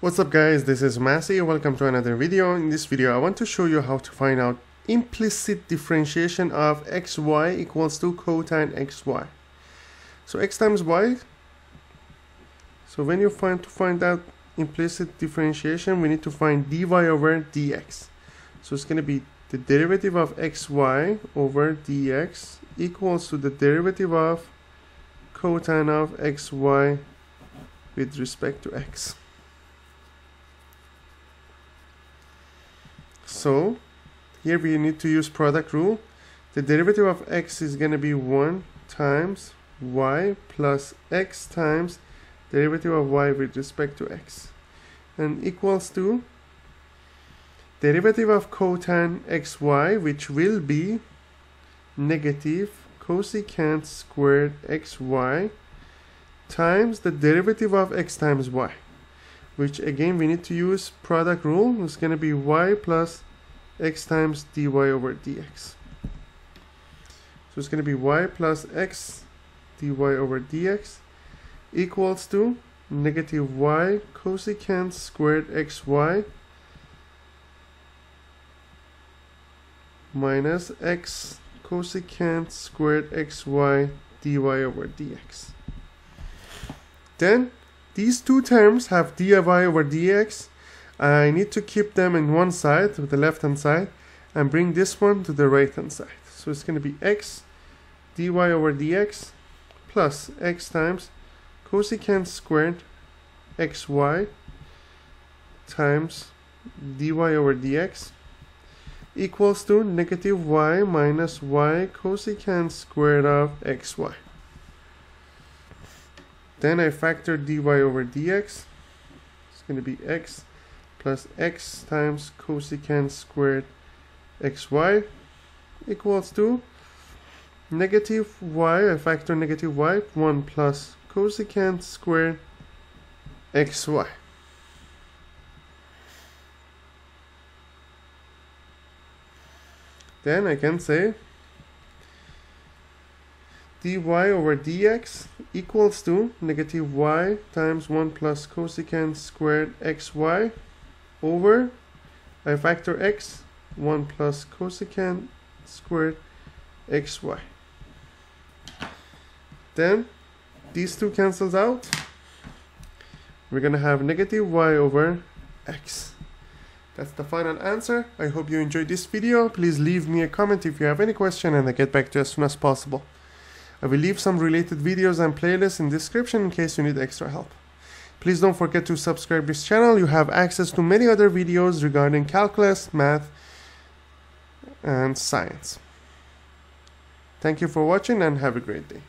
What's up guys, this is Masi, welcome to another video. In this video I want to show you how to find out implicit differentiation of xy equals to cotangent xy. So x times y, so when you find to find out implicit differentiation we need to find dy over dx. So it's going to be the derivative of xy over dx equals to the derivative of cotangent of xy with respect to x. So here we need to use product rule. The derivative of x is going to be 1 times y plus x times derivative of y with respect to x and equals to derivative of cotan xy which will be negative cosecant squared xy times the derivative of x times y which again we need to use product rule. It's going to be y plus x times dy over dx. So it's going to be y plus x dy over dx equals to negative y cosecant squared xy minus x cosecant squared xy dy over dx. Then these two terms have dy over dx. I need to keep them in one side, the left hand side, and bring this one to the right hand side. So it's going to be x dy over dx plus x times cosecant squared xy times dy over dx equals to negative y minus y cosecant squared of xy. Then I factor dy over dx. It's going to be x plus x times cosecant squared xy equals to negative y, I factor negative y, 1 plus cosecant squared xy. Then I can say dy over dx equals to negative y times 1 plus cosecant squared xy over I factor x 1 plus cosecant squared xy then these two cancels out. We're gonna have negative y over x. That's the final answer. I hope you enjoyed this video. Please leave me a comment if you have any question and I'll get back to you as soon as possible I will leave some related videos and playlists in description in case you need extra help. Please don't forget to subscribe this channel. You have access to many other videos regarding calculus, math, and science. Thank you for watching and have a great day.